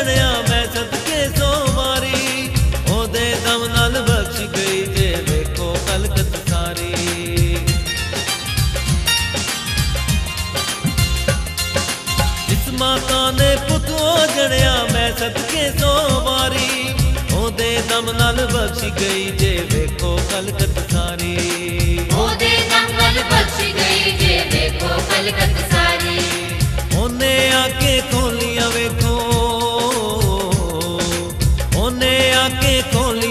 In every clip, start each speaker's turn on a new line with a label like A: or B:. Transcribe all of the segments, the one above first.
A: ਬਣਿਆ ਮੈਂ ਸਦਕੇ ਸੋ ਮਾਰੀ ਉਹਦੇ ਦਮ ਨਾਲ ਬਖਸ਼ ਗਈ ਜੇ ਵੇਖੋ ਕਲਕਤ ਸਾਰੀ।
B: ਇਸਮਾ ਕਾਨੇ ਪੁੱਤ ਉਹ ਜਣਿਆ ਮੈਂ
A: ਸਦਕੇ ਸੋ ਮਾਰੀ ਉਹਦੇ ਦਮ ਨਾਲ ਬਖਸ਼ ਗਈ ਜੇ ਵੇਖੋ
B: ਕਲਕਤ ਸਾਰੀ। ਉਹਦੇ ਦਮ ਨਾਲ ਬਖਸ਼ ਗਈ ਜੇ ਵੇਖੋ
A: ਕਲਕਤ ਸਾਰੀ। ਉਹਨੇ ਆ ਕੇ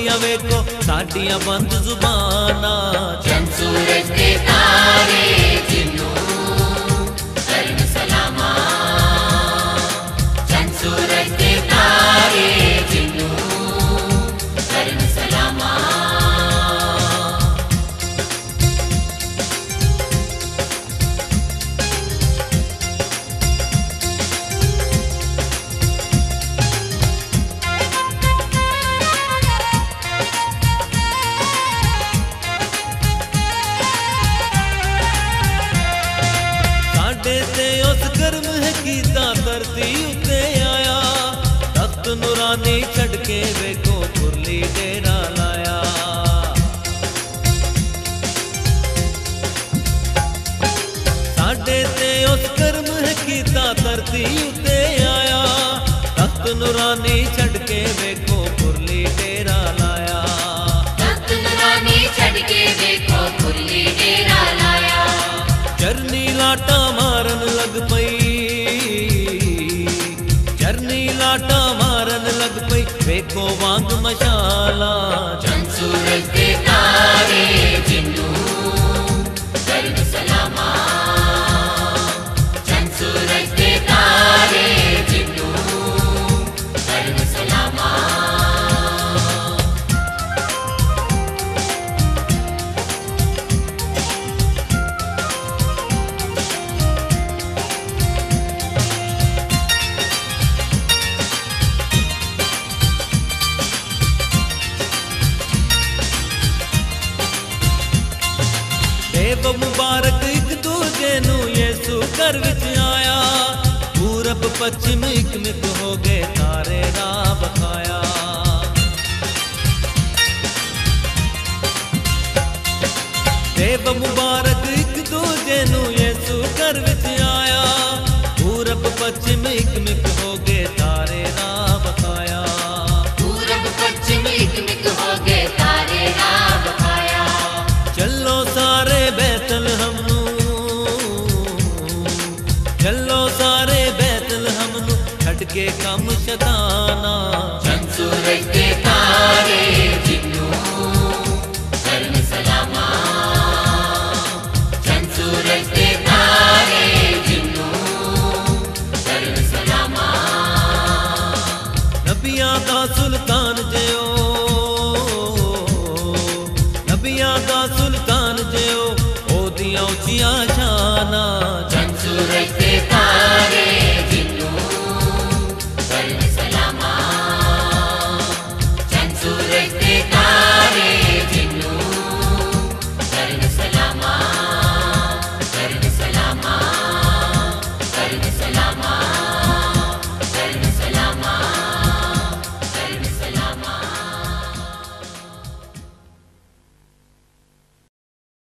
A: ಸಾಧ್ಯವೇಕೋ ಸಾಟಿಯ ಬಂಧು ಜುಬಾನ ಚಂದೂರಕ್ಕೆ ਨੂਰਾਨੀ ਛੱਡ ਕੇ ਵੇਖੋ ਕੁਰਲੀ ਡੇਰਾ ਲਾਇਆ। ਸਾਡੇ ਤੇ ਉਸ ਕਰਮ ਹੈ ਕੀਤਾ ਧਰਤੀ ਉੱਤੇ ਆਇਆ। ਤਖਤ ਨੂਰਾਨੀ ਛੱਡ ਕੇ ਵੇਖੋ
B: ਵੇਖੋ
A: ਵਾਂਗ ਮਸ਼ਾਲਾ
B: ਚੰਨ ਸੂਰਜ ਦੇ ਤਾਰੇ ਜਿਨੂੰ ਕਰਨ ਸਲਾਮਾ
A: ਦੇਵ ਮੁਬਾਰਕ ਇੱਕ ਦੂਜੇ ਨੂੰ ਯਿਸੂ ਘਰ ਵਿੱਚ ਆਇਆ। ਪੂਰਬ ਪੱਛਮ ਇੱਕ ਮਿਕ ਹੋ ਗਏ, ਤਾਰੇ ਰਾਹ ਬਖਾਇਆ ਦੇਵ ਮੁਬਾਰਕ ਲੱਗੇ ਕੰਮ ਸ਼ਦਾਨਾ। ਚੰਦ ਸੂਰਜ ਦੇ ਤਾਰੇ ਜਿੰਨੂ। ਕਰਨ ਨਬੀਆਂ ਦਾ ਸੁਲਤਾਨ ਜਿਓ। ਨਬੀਆਂ ਦਾ
B: ਸੁਲਤਾਨ ਜਿਓ। ਉਹਦੀਆਂ ਉੱਚੀਆਂ